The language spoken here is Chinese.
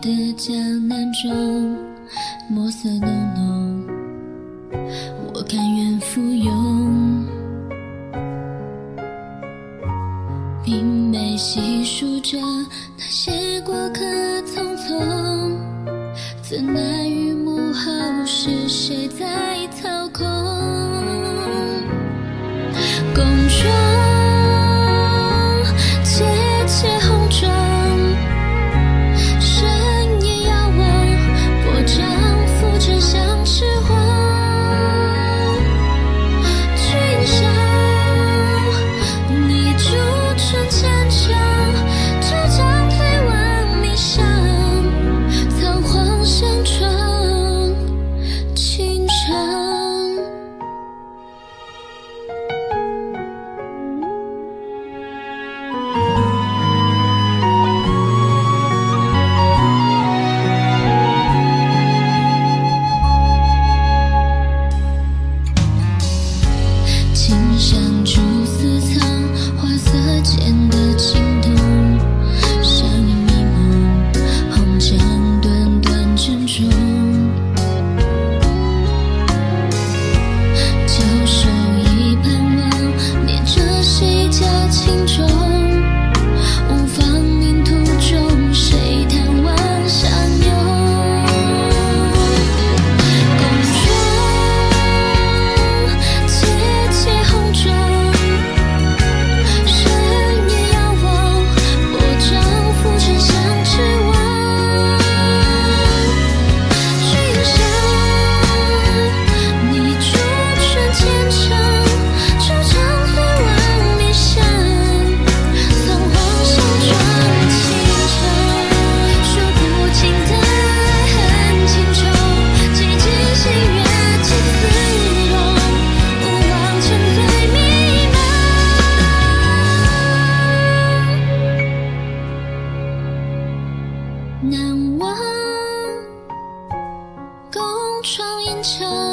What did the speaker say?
的江南中，墨色浓浓，我甘愿附庸。明媚细数着那些过客匆匆，怎奈于幕后是谁在操控？难忘。共闯银桥